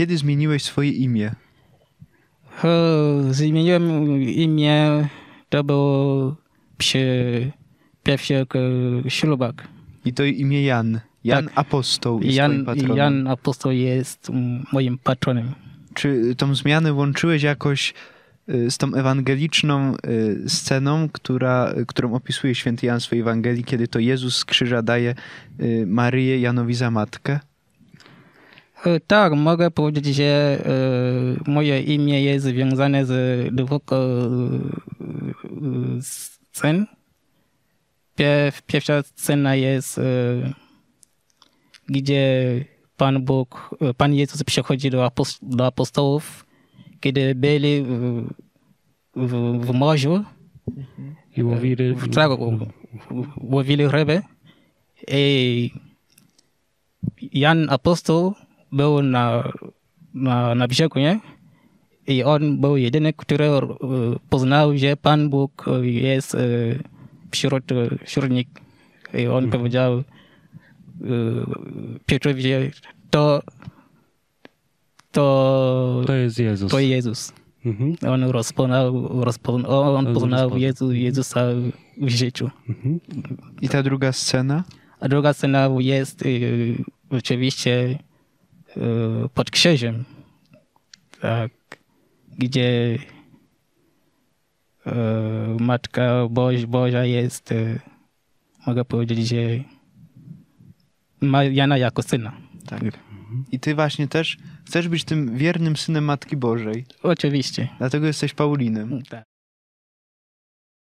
Kiedy zmieniłeś swoje imię? Zmieniłem imię, to było przy pierwszych ślubach. I to imię Jan. Jan Tak. Apostoł jest Jan, patronem. Jan Apostoł jest moim patronem. Czy tą zmianę łączyłeś jakoś y, z tą ewangeliczną y, sceną, która, którą opisuje święty Jan w swojej Ewangelii, kiedy to Jezus z krzyża daje y, Maryję Janowi za matkę? E, Tak, mogę powiedzieć, że e, moje imię jest związane z dwóch e, scen. Pierw, pierwsza scena jest, gdzie Pan Bóg, Pan Jezus przychodzi do, do apostołów, kiedy byli w, w, w morzu, I łowili... w, tak, łowili ryby. I Jan Apostoł był na, na, na brzegu, nie? I on był jedyny, który e, poznał, że Pan Bóg e, jest e, wśród, e, wśród nich. I on powiedział e, Piotrowi, że to, to, To jest Jezus. to Jezus. Mhm. On rozpoznał, rozpoznał, on poznał. Jezu, Jezusa w życiu. Mhm. I ta druga scena? A druga scena jest y, oczywiście y, pod krzyżem, tak, gdzie y, Matka Boż, Boża jest, y, mogę powiedzieć, że ma Jana jako syna. Tak. I ty właśnie też chcesz być tym wiernym synem Matki Bożej. Oczywiście. Dlatego jesteś Paulinem. Tak.